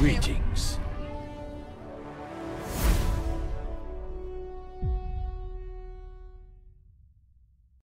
Greeting.